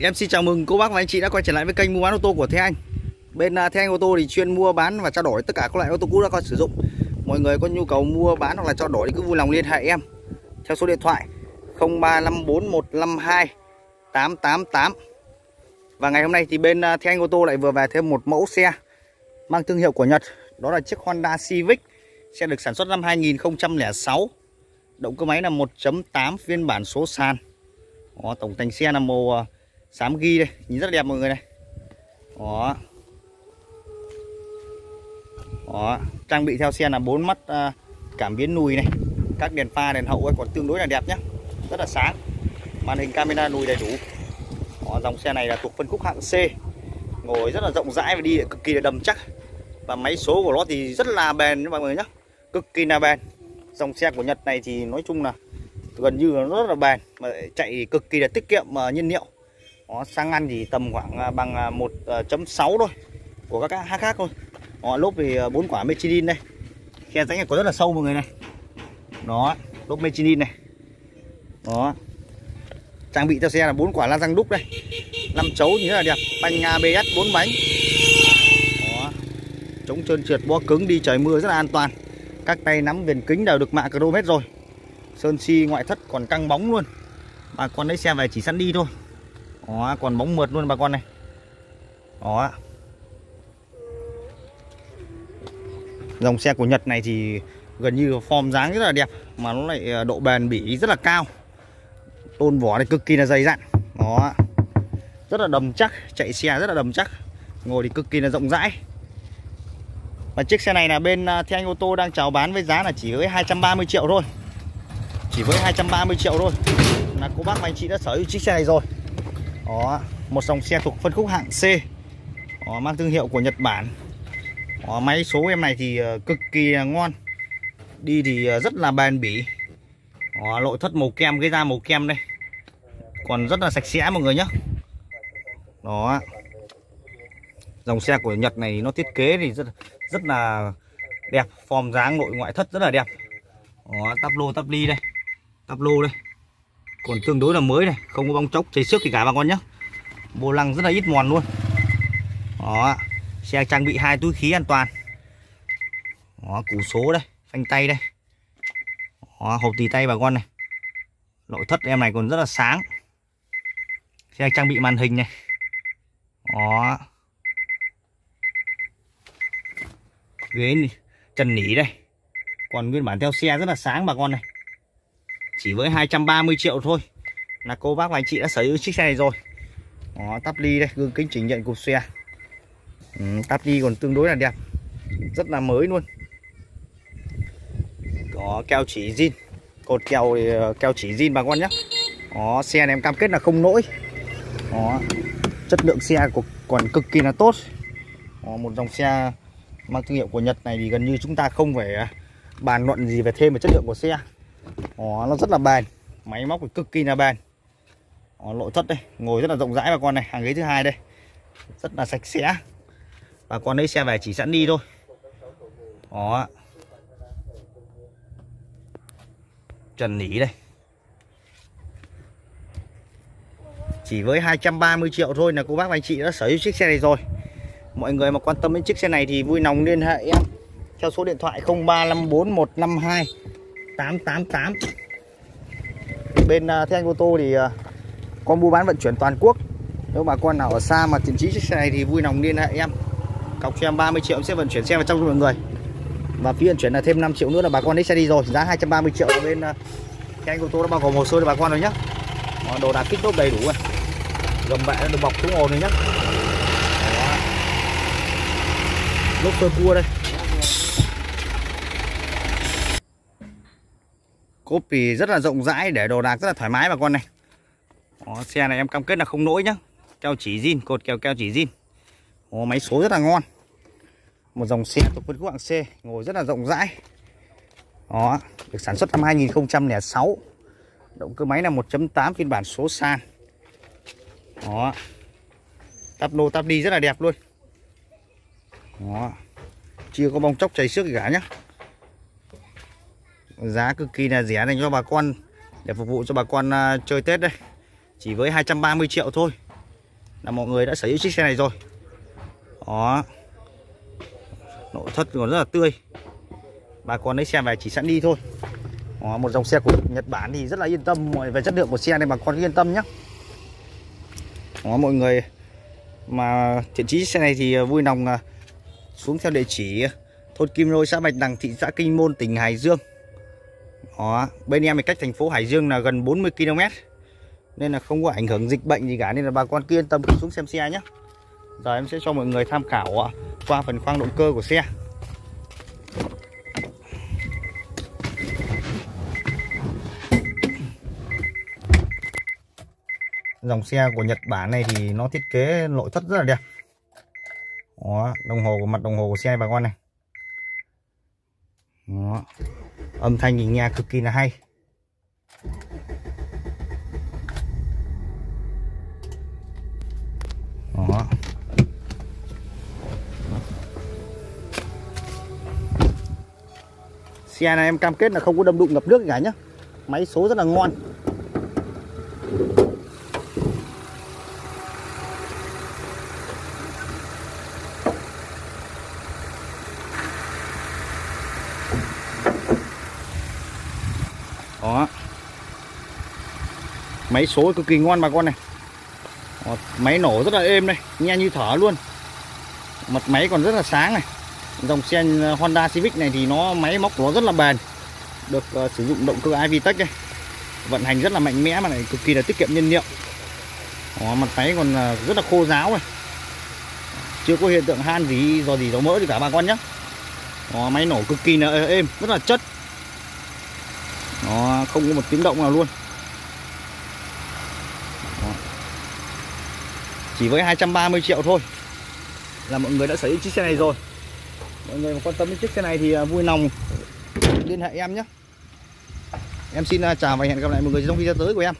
Em xin chào mừng cô bác và anh chị đã quay trở lại với kênh mua bán ô tô của Thế Anh. Bên à, Thế Anh ô tô thì chuyên mua bán và trao đổi tất cả các loại ô tô cũ đã qua sử dụng. Mọi người có nhu cầu mua bán hoặc là trao đổi thì cứ vui lòng liên hệ em. Theo số điện thoại 0354152888 Và ngày hôm nay thì bên à, Thế Anh ô tô lại vừa về thêm một mẫu xe Mang thương hiệu của Nhật. Đó là chiếc Honda Civic Xe được sản xuất năm 2006 Động cơ máy là 1.8 phiên bản số sàn. Đó, tổng thành xe là màu à, sám ghi đây nhìn rất đẹp mọi người này. Đó. Đó trang bị theo xe là bốn mắt à, cảm biến lùi này các đèn pha đèn hậu ấy còn tương đối là đẹp nhá. Rất là sáng. Màn hình camera lùi đầy đủ. Đó, dòng xe này là thuộc phân khúc hạng C. Ngồi rất là rộng rãi và đi cực kỳ là đầm chắc. Và máy số của nó thì rất là bền mọi người nhá. Cực kỳ là bền. Dòng xe của Nhật này thì nói chung là gần như nó rất là bền mà chạy cực kỳ là tiết kiệm nhiên liệu đó, sang ăn thì tầm khoảng à, bằng à, 1.6 à, thôi của các hãng khác thôi. Đó, lốp thì bốn quả Michelin đây. Khe rãnh này có rất là sâu mọi người này. Đó lốp Michelin này. Đó. Trang bị cho xe là bốn quả la răng đúc đây. Năm chấu như là đẹp. Phanh ABS bốn bánh. Đó. Chống trơn trượt bo cứng đi trời mưa rất là an toàn. Các tay nắm viền kính đều được mạ chrome hết rồi. Sơn si ngoại thất còn căng bóng luôn. Bà con lấy xe về chỉ sẵn đi thôi đó còn bóng mượt luôn bà con này. Đó dòng xe của Nhật này thì gần như form dáng rất là đẹp, mà nó lại ờ, độ bền bỉ rất là cao. Tôn vỏ này cực kỳ là dày dặn. Đó rất là đầm chắc, chạy xe rất là đầm chắc. Ngồi thì cực kỳ là rộng rãi. Và chiếc xe này là bên ờ, thiên Anh ô tô đang chào bán với giá là chỉ với 230 triệu thôi. Chỉ với 230 triệu thôi. Là cô bác và anh chị đã sở hữu chiếc xe này rồi đó một dòng xe thuộc phân khúc hạng C. Đó, mang thương hiệu của Nhật Bản. Đó, máy số em này thì ờ, cực kỳ ngon. Đi thì ờ, rất là bền bỉ. Đó, nội thất màu kem gây ra màu kem đây. Còn rất là sạch sẽ mọi người nhé đó. Dòng xe của Nhật này nó thiết kế thì rất rất là đẹp. Form dáng nội ngoại thất rất là đẹp. Đó, tắp lô tắp ly đây. Tắp lô đây còn tương đối là mới này không có bong chóc chảy xước thì cả bà con nhé vô lăng rất là ít mòn luôn. Đó xe trang bị hai túi khí an toàn. Đó củ số đây phanh tay đây. Đó, hộp tì tay bà con này. Nội thất em này còn rất là sáng. Xe trang bị màn hình này. Đó. Ghế trần nỉ đây. Còn nguyên bản theo xe rất là sáng bà con này chỉ với 230 triệu thôi. Là cô bác và anh chị đã sở hữu chiếc xe này rồi. Đó tắp ly đây gương kính chỉnh nhận cục xe. Ừ, tắp ly còn tương đối là đẹp. Rất là mới luôn. Có keo chỉ zin. Cột keo thì keo chỉ zin bà con nhé. Đó xe này em cam kết là không lỗi đó chất lượng xe của còn cực kỳ là tốt. Đó, một dòng xe mang thương hiệu của Nhật này thì gần như chúng ta không phải à, bàn luận gì về thêm về chất lượng của xe. Đó, nó rất là bền. Máy móc thì cực kỳ là bền. Đó, nội thất đây ngồi rất là rộng rãi bà con này hàng ghế thứ hai đây. Rất là sạch sẽ. Bà con lấy xe về chỉ sẵn đi thôi. Đó Trần nỉ đây. Chỉ với 230 triệu thôi là cô bác và anh chị đã sở hữu chiếc xe này rồi. Mọi người mà quan tâm đến chiếc xe này thì vui lòng liên hệ em. Theo số điện thoại 0354 888 bên à, uh, Thế Anh ô tô thì à, uh, có mua bán vận chuyển toàn quốc. Nếu bà con nào ở xa mà tiện trí chiếc xe này thì vui lòng liên hệ em. Cọc cho em 30 triệu em sẽ vận chuyển xe vào trong cho mọi người. Và phí vận chuyển là thêm 5 triệu nữa là bà con lấy xe đi rồi. Giá 230 triệu ở bên à, uh, Thế Anh ô tô đã bao gồm hồ sơ cho bà con rồi nhé đồ đạc kích thước đầy đủ rồi gầm bệ được bọc xuống ồn rồi nhé lốp sơ cua đây. Copy thì rất là rộng rãi để đồ đạc rất là thoải mái bà con này. Đó, xe này em cam kết là không lỗi nhá. Keo chỉ zin cột keo keo chỉ zin. Đó, máy số rất là ngon. Một dòng xe thuộc phân khúc hạng C ngồi rất là rộng rãi. Đó được sản xuất năm 2006 động cơ máy là 1.8 phiên bản số sàn. Đó tắp lô tắp đi rất là đẹp luôn. Đó chưa có bong chóc chảy xước gì cả nhá giá cực kỳ là rẻ dành cho bà con để phục vụ cho bà con à, chơi Tết đây. Chỉ với 230 triệu thôi là mọi người đã sở hữu chiếc xe này rồi. Đó. Nội thất còn rất là tươi. Bà con lấy xe về chỉ sẵn đi thôi. Đó, một dòng xe của Nhật Bản thì rất là yên tâm về chất lượng của xe này bà con yên tâm nhé đó, mọi người mà thiện chí xe này thì vui lòng à, xuống theo địa chỉ thôn Kim Lôi xã Bạch Đằng thị xã Kinh Môn tỉnh Hải Dương đó bên em thì cách thành phố Hải Dương là gần 40 km nên là không có ảnh hưởng dịch bệnh gì cả nên là bà con cứ yên tâm xuống xem xe nhé giờ em sẽ cho mọi người tham khảo à, qua phần khoang động cơ của xe. Dòng xe của Nhật Bản này thì nó thiết kế nội thất rất là đẹp. Đó, đồng hồ của mặt đồng hồ của xe bà con này đó. âm thanh nhìn nghe cực kỳ là hay đó. xe này em cam kết là không có đâm đụng ngập nước gì cả nhá máy số rất là ngon đó. Máy số cực kỳ ngon bà con này. Đó, máy nổ rất là êm đây nghe như thở luôn. Mặt máy còn rất là sáng này. Dòng xe Honda Civic này thì nó máy móc nó rất là bền được uh, sử dụng động cơ iVTEC đây vận hành rất là mạnh mẽ mà lại cực kỳ là tiết kiệm nhiên liệu. Đó, mặt máy còn uh, rất là khô ráo này. Chưa có hiện tượng han gì do gì đó mỡ gì cả bà con nhé đó, máy nổ cực kỳ là êm rất là chất không có một tiếng động nào luôn. Chỉ với 230 triệu thôi là mọi người đã sở hữu chiếc xe này rồi. Mọi người mà quan tâm đến chiếc xe này thì à, vui lòng liên hệ em nhé. Em xin à, chào và hẹn gặp lại mọi người trong video tới của em.